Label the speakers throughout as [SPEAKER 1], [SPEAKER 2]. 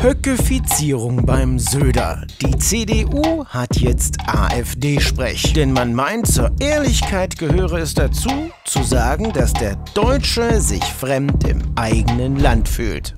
[SPEAKER 1] Höckefizierung beim Söder. Die CDU hat jetzt AfD-Sprech. Denn man meint, zur Ehrlichkeit gehöre es dazu, zu sagen, dass der Deutsche sich fremd im eigenen Land fühlt.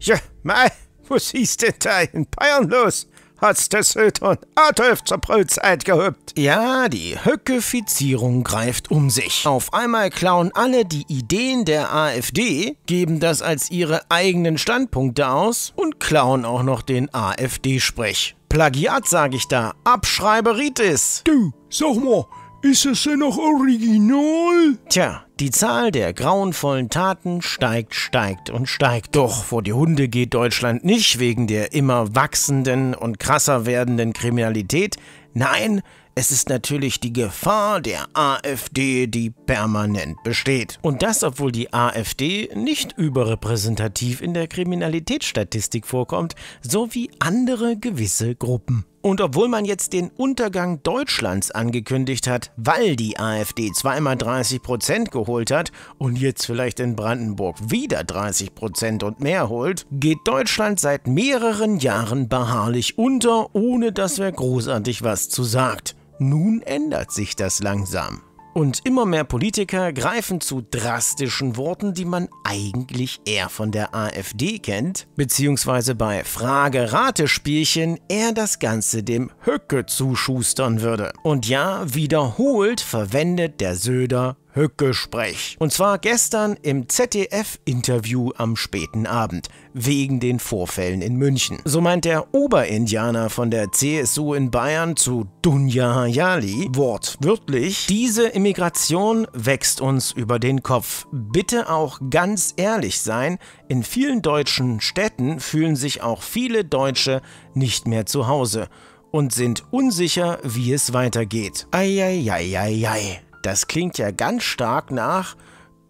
[SPEAKER 2] Ja, mei, was ist denn da in Bayern los? Hat's der und Adolf zur Brotzeit gehabt.
[SPEAKER 1] Ja, die Höckefizierung greift um sich. Auf einmal klauen alle die Ideen der AfD, geben das als ihre eigenen Standpunkte aus und klauen auch noch den AfD-Sprech. Plagiat, sag ich da. Abschreiberitis.
[SPEAKER 3] Du, sag mal, ist es denn noch original?
[SPEAKER 1] Tja, die Zahl der grauenvollen Taten steigt, steigt und steigt. Doch vor die Hunde geht Deutschland nicht wegen der immer wachsenden und krasser werdenden Kriminalität. Nein, es ist natürlich die Gefahr der AfD, die permanent besteht. Und das, obwohl die AfD nicht überrepräsentativ in der Kriminalitätsstatistik vorkommt, so wie andere gewisse Gruppen. Und obwohl man jetzt den Untergang Deutschlands angekündigt hat, weil die AfD zweimal 30 Prozent geholt hat und jetzt vielleicht in Brandenburg wieder 30 Prozent und mehr holt, geht Deutschland seit mehreren Jahren beharrlich unter, ohne dass wer großartig was zu sagt. Nun ändert sich das langsam. Und immer mehr Politiker greifen zu drastischen Worten, die man eigentlich eher von der AfD kennt, beziehungsweise bei Frage-Ratespielchen eher das Ganze dem Höcke zuschustern würde. Und ja, wiederholt verwendet der Söder Hückesprech. Und zwar gestern im ZDF-Interview am späten Abend, wegen den Vorfällen in München. So meint der Oberindianer von der CSU in Bayern zu Dunja Hayali wortwörtlich, diese Immigration wächst uns über den Kopf. Bitte auch ganz ehrlich sein, in vielen deutschen Städten fühlen sich auch viele Deutsche nicht mehr zu Hause und sind unsicher, wie es weitergeht. Eieieiei. Das klingt ja ganz stark nach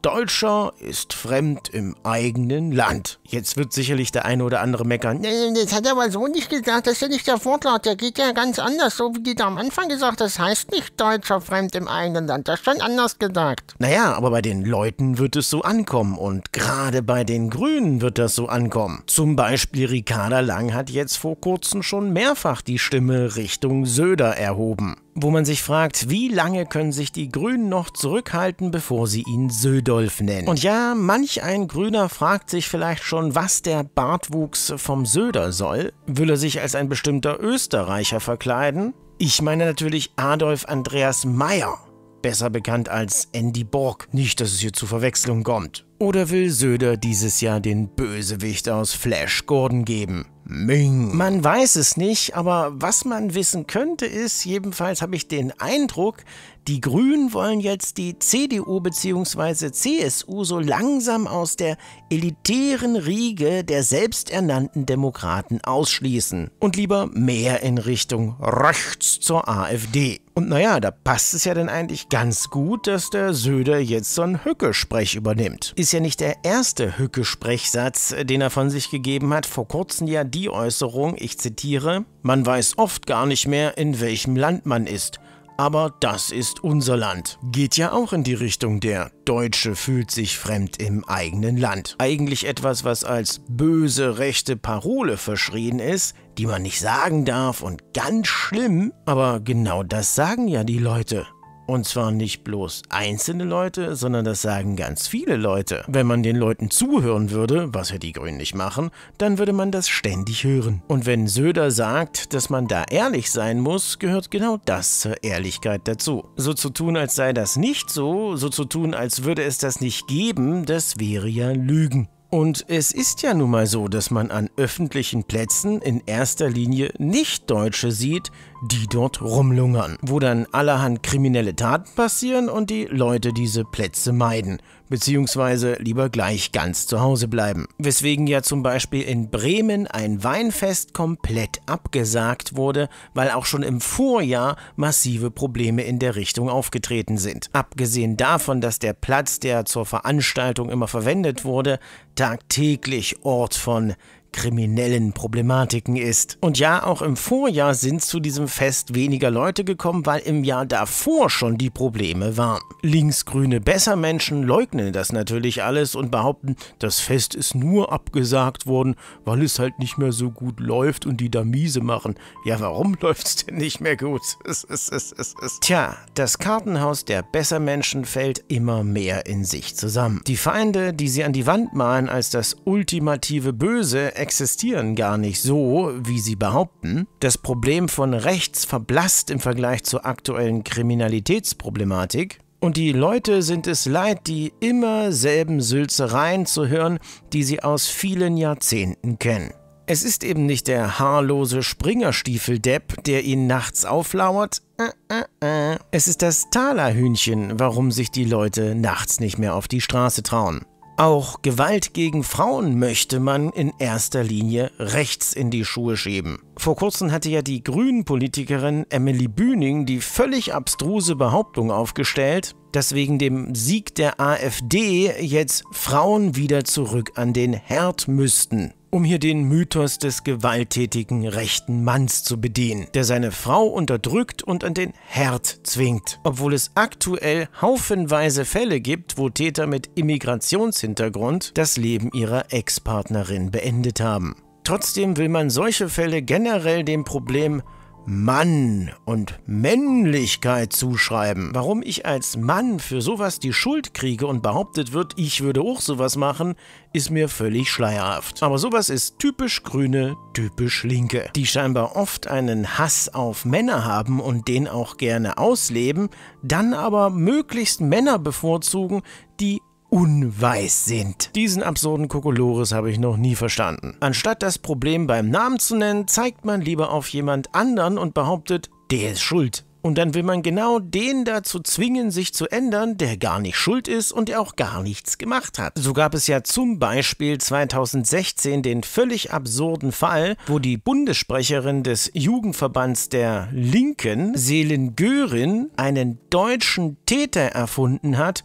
[SPEAKER 1] Deutscher ist fremd im eigenen Land. Jetzt wird sicherlich der eine oder andere meckern.
[SPEAKER 4] Nee, das hat er aber so nicht gesagt. Das ist ja nicht der Wortlaut. Der geht ja ganz anders. So wie die da am Anfang gesagt Das heißt nicht Deutscher fremd im eigenen Land. Das ist schon anders gesagt.
[SPEAKER 1] Naja, aber bei den Leuten wird es so ankommen. Und gerade bei den Grünen wird das so ankommen. Zum Beispiel Ricarda Lang hat jetzt vor kurzem schon mehrfach die Stimme Richtung Söder erhoben wo man sich fragt, wie lange können sich die Grünen noch zurückhalten, bevor sie ihn Södolf nennen. Und ja, manch ein Grüner fragt sich vielleicht schon, was der Bartwuchs vom Söder soll. Will er sich als ein bestimmter Österreicher verkleiden? Ich meine natürlich Adolf Andreas Meyer, besser bekannt als Andy Borg. Nicht, dass es hier zu Verwechslung kommt. Oder will Söder dieses Jahr den Bösewicht aus Flash Gordon geben? Ming. Man weiß es nicht, aber was man wissen könnte ist, jedenfalls habe ich den Eindruck, die Grünen wollen jetzt die CDU bzw. CSU so langsam aus der elitären Riege der selbsternannten Demokraten ausschließen und lieber mehr in Richtung rechts zur AfD. Und naja, da passt es ja dann eigentlich ganz gut, dass der Söder jetzt so ein Hückesprech übernimmt. Ist ja nicht der erste Hückesprechsatz, den er von sich gegeben hat. Vor kurzem ja die Äußerung, ich zitiere, man weiß oft gar nicht mehr, in welchem Land man ist aber das ist unser Land. Geht ja auch in die Richtung der Deutsche fühlt sich fremd im eigenen Land. Eigentlich etwas, was als böse rechte Parole verschrien ist, die man nicht sagen darf und ganz schlimm, aber genau das sagen ja die Leute. Und zwar nicht bloß einzelne Leute, sondern das sagen ganz viele Leute. Wenn man den Leuten zuhören würde, was ja die Grünen nicht machen, dann würde man das ständig hören. Und wenn Söder sagt, dass man da ehrlich sein muss, gehört genau das zur Ehrlichkeit dazu. So zu tun, als sei das nicht so, so zu tun, als würde es das nicht geben, das wäre ja Lügen. Und es ist ja nun mal so, dass man an öffentlichen Plätzen in erster Linie nicht Deutsche sieht, die dort rumlungern, wo dann allerhand kriminelle Taten passieren und die Leute diese Plätze meiden, beziehungsweise lieber gleich ganz zu Hause bleiben. Weswegen ja zum Beispiel in Bremen ein Weinfest komplett abgesagt wurde, weil auch schon im Vorjahr massive Probleme in der Richtung aufgetreten sind. Abgesehen davon, dass der Platz, der zur Veranstaltung immer verwendet wurde, tagtäglich Ort von kriminellen Problematiken ist. Und ja, auch im Vorjahr sind zu diesem Fest weniger Leute gekommen, weil im Jahr davor schon die Probleme waren. Linksgrüne Bessermenschen leugnen das natürlich alles und behaupten, das Fest ist nur abgesagt worden, weil es halt nicht mehr so gut läuft und die da miese machen. Ja, warum läuft's denn nicht mehr gut? Tja, das Kartenhaus der Bessermenschen fällt immer mehr in sich zusammen. Die Feinde, die sie an die Wand malen als das ultimative Böse, existieren gar nicht so, wie sie behaupten. Das Problem von rechts verblasst im Vergleich zur aktuellen Kriminalitätsproblematik. Und die Leute sind es leid, die immer selben Sülzereien zu hören, die sie aus vielen Jahrzehnten kennen. Es ist eben nicht der haarlose Springerstiefeldepp, der ihnen nachts auflauert. Äh, äh, äh. Es ist das Talerhühnchen, warum sich die Leute nachts nicht mehr auf die Straße trauen. Auch Gewalt gegen Frauen möchte man in erster Linie rechts in die Schuhe schieben. Vor kurzem hatte ja die Grünen-Politikerin Emily Bühning die völlig abstruse Behauptung aufgestellt, dass wegen dem Sieg der AfD jetzt Frauen wieder zurück an den Herd müssten um hier den Mythos des gewalttätigen rechten Manns zu bedienen, der seine Frau unterdrückt und an den Herd zwingt. Obwohl es aktuell haufenweise Fälle gibt, wo Täter mit Immigrationshintergrund das Leben ihrer Ex-Partnerin beendet haben. Trotzdem will man solche Fälle generell dem Problem Mann und Männlichkeit zuschreiben. Warum ich als Mann für sowas die Schuld kriege und behauptet wird, ich würde auch sowas machen, ist mir völlig schleierhaft. Aber sowas ist typisch Grüne, typisch Linke, die scheinbar oft einen Hass auf Männer haben und den auch gerne ausleben, dann aber möglichst Männer bevorzugen, die unweiß sind. Diesen absurden Kokolores habe ich noch nie verstanden. Anstatt das Problem beim Namen zu nennen, zeigt man lieber auf jemand anderen und behauptet, der ist schuld. Und dann will man genau den dazu zwingen, sich zu ändern, der gar nicht schuld ist und der auch gar nichts gemacht hat. So gab es ja zum Beispiel 2016 den völlig absurden Fall, wo die Bundessprecherin des Jugendverbands der Linken, Selen Görin, einen deutschen Täter erfunden hat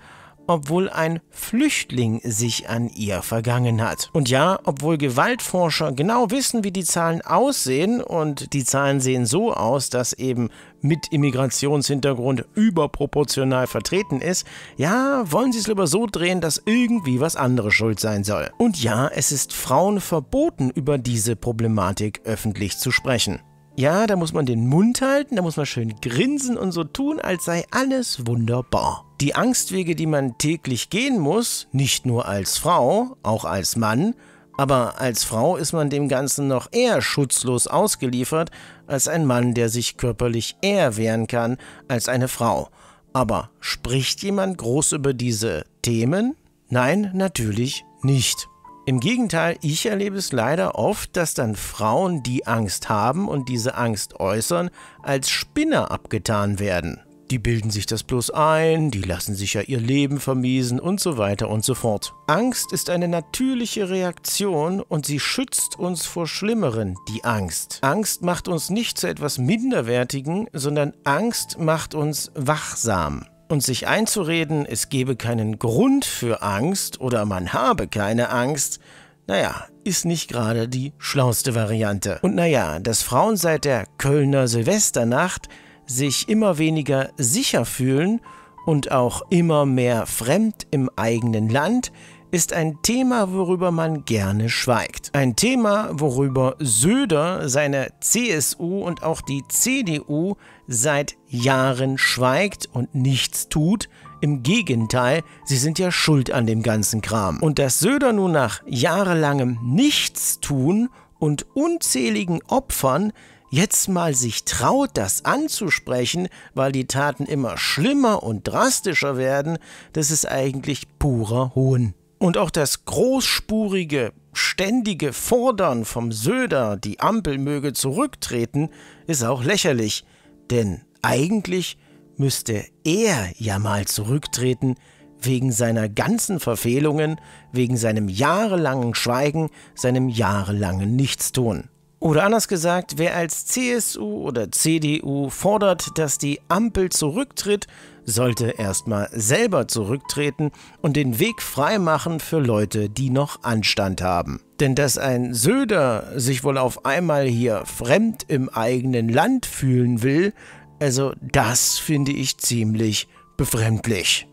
[SPEAKER 1] obwohl ein Flüchtling sich an ihr vergangen hat. Und ja, obwohl Gewaltforscher genau wissen, wie die Zahlen aussehen, und die Zahlen sehen so aus, dass eben mit Immigrationshintergrund überproportional vertreten ist, ja, wollen sie es lieber so drehen, dass irgendwie was anderes schuld sein soll. Und ja, es ist Frauen verboten, über diese Problematik öffentlich zu sprechen. Ja, da muss man den Mund halten, da muss man schön grinsen und so tun, als sei alles wunderbar. Die Angstwege, die man täglich gehen muss, nicht nur als Frau, auch als Mann, aber als Frau ist man dem Ganzen noch eher schutzlos ausgeliefert als ein Mann, der sich körperlich eher wehren kann als eine Frau. Aber spricht jemand groß über diese Themen? Nein, natürlich nicht. Im Gegenteil, ich erlebe es leider oft, dass dann Frauen, die Angst haben und diese Angst äußern, als Spinner abgetan werden. Die bilden sich das bloß ein, die lassen sich ja ihr Leben vermiesen und so weiter und so fort. Angst ist eine natürliche Reaktion und sie schützt uns vor Schlimmeren, die Angst. Angst macht uns nicht zu etwas Minderwertigen, sondern Angst macht uns wachsam. Und sich einzureden, es gebe keinen Grund für Angst oder man habe keine Angst, naja, ist nicht gerade die schlauste Variante. Und naja, dass Frauen seit der Kölner Silvesternacht sich immer weniger sicher fühlen und auch immer mehr fremd im eigenen Land, ist ein Thema, worüber man gerne schweigt. Ein Thema, worüber Söder, seine CSU und auch die CDU seit Jahren schweigt und nichts tut. Im Gegenteil, sie sind ja schuld an dem ganzen Kram. Und dass Söder nun nach jahrelangem Nichtstun und unzähligen Opfern jetzt mal sich traut, das anzusprechen, weil die Taten immer schlimmer und drastischer werden, das ist eigentlich purer Hohn. Und auch das großspurige, ständige Fordern vom Söder, die Ampel möge zurücktreten, ist auch lächerlich. Denn eigentlich müsste er ja mal zurücktreten, wegen seiner ganzen Verfehlungen, wegen seinem jahrelangen Schweigen, seinem jahrelangen Nichtstun. Oder anders gesagt, wer als CSU oder CDU fordert, dass die Ampel zurücktritt, sollte erstmal selber zurücktreten und den Weg freimachen für Leute, die noch Anstand haben. Denn dass ein Söder sich wohl auf einmal hier fremd im eigenen Land fühlen will, also das finde ich ziemlich befremdlich.